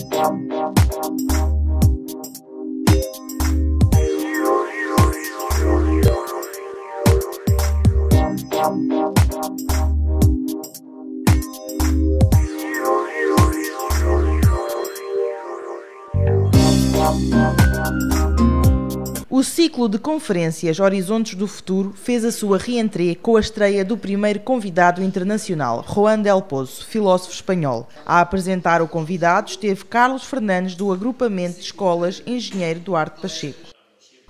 Thank O ciclo de conferências Horizontes do Futuro fez a sua reentrée com a estreia do primeiro convidado internacional, Juan Del Pozo, filósofo espanhol. A apresentar o convidado esteve Carlos Fernandes, do agrupamento de escolas Engenheiro Duarte Pacheco.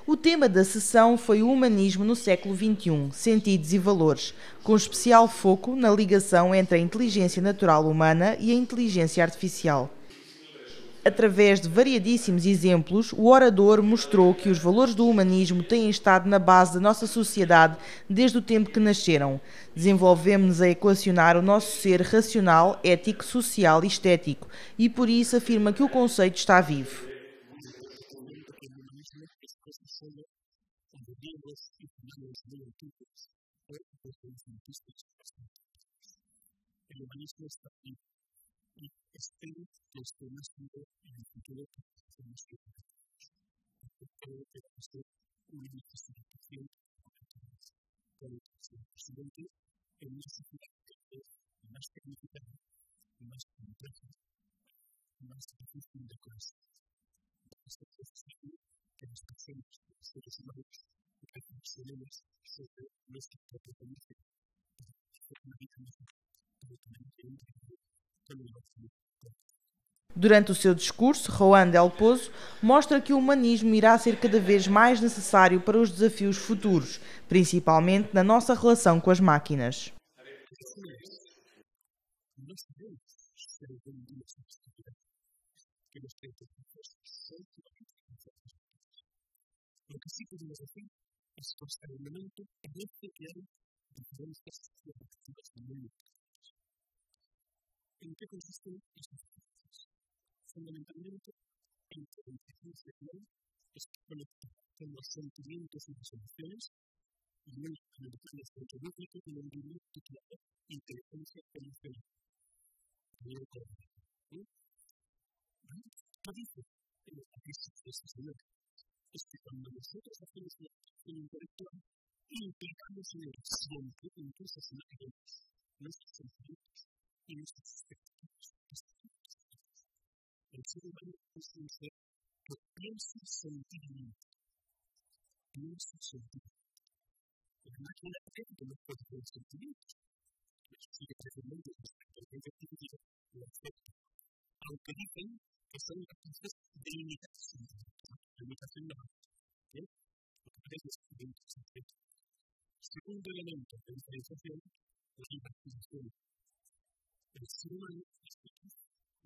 O tema da sessão foi o humanismo no século XXI, sentidos e valores, com especial foco na ligação entre a inteligência natural humana e a inteligência artificial. Através de variadíssimos exemplos, o orador mostrou que os valores do humanismo têm estado na base da nossa sociedade desde o tempo que nasceram. Desenvolvemos-nos a equacionar o nosso ser racional, ético, social e estético, e por isso afirma que o conceito está vivo. El humanismo está vivo y espero que esté más vivo en el futuro que que creo que va a ser una manifestación con el presidente en una sociedad que es más tecnificada, más compleja, más difícil de conocer. Esto es decir, que las personas, los seres humanos, reflexionemos sobre nuestra propia condición, Durante o seu discurso, Juan Del Pozo mostra que o humanismo irá ser cada vez mais necessário para os desafios futuros, principalmente na nossa relação com as máquinas. Que. Fundamentalmente, en que humana está conectada con los sentimientos y las emociones y no con el plan científico de un libro titulado Inteligencia emocional. ¿Qué dice el análisis de ese señor? Es que cuando nosotros hacemos una acción intelectual, implicamos en el siempre, incluso si no queremos, nuestros sentimientos y nuestras expectativas. El ser humano es un ser que piensa sentidamente. Piensa sentidamente. La máquina cree que no puede tener sentimientos. Sigue pretendiendo que la inteligencia artificial lo acepta. Aunque dicen que son capaces de sentimientos. La imitación no va. ¿Bien? Lo que creen es que Segundo elemento de diferenciación, la imaginación el ser humano es capaz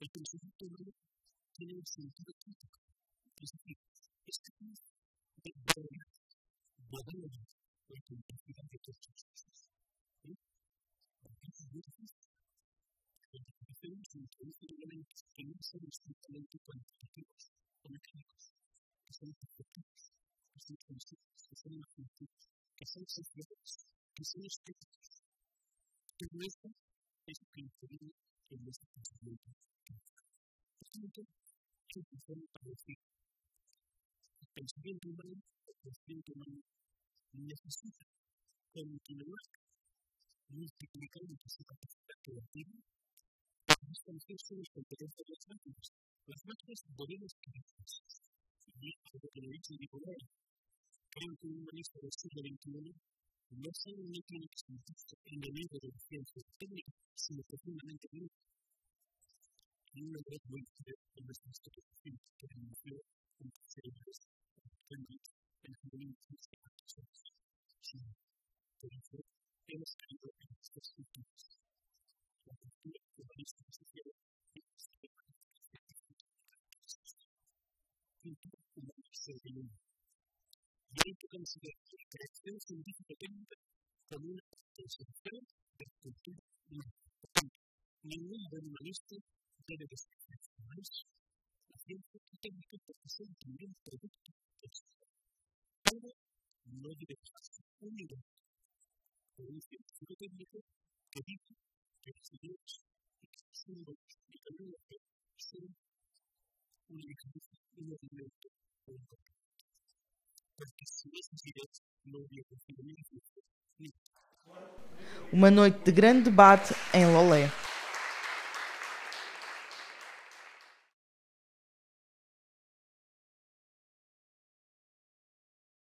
El pensamiento humano tiene un sentido crítico. Es decir, es capaz de valorar, valorar la complejidad de todas las cosas. ¿Sí? Porque es muy difícil. La interpretación se introduce elementos que no son estrictamente cuantitativos o mecánicos, que son perceptivos, que son conscientes, que son imaginativos, que son sociales, que son estéticos. Todo esto es lo que influye en ese pensamiento ¿qué funciona para decir? El pensamiento humano, el pensamiento humano necesita continuar multiplicando su capacidad creativa para establecerse las competencias de las máquinas. Las máquinas podemos crear cosas. Y algo que lo he dicho Nicolai, creo que un humanista del siglo XXI no solo no tiene que sentirse enemigo de la ciencia técnica, sino profundamente libre. Y una vez muy diferente en nuestra historia reciente que denunció un señores Cambridge en el 1900. Por eso, hemos caído en estas culturas. La cultura humanista social cultura como se denomina. Y hay que considerar la creación científico-técnica como una también productos de. Pero dice que son un ejercicio, un. Porque no ni Uma noite de grande debate em Lolé.